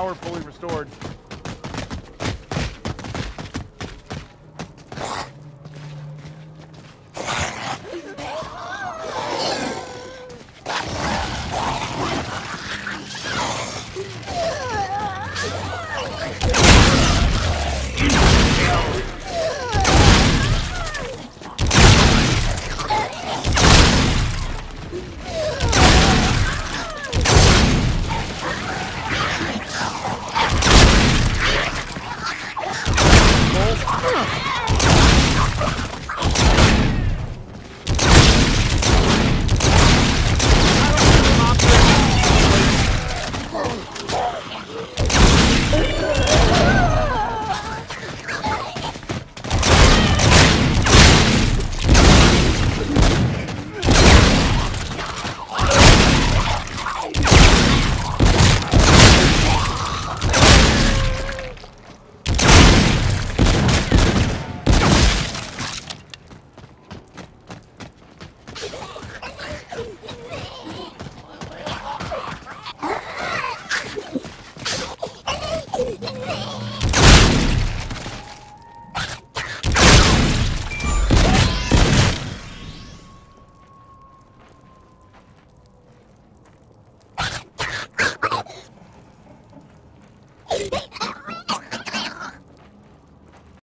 Power fully restored. Wow. Yeah.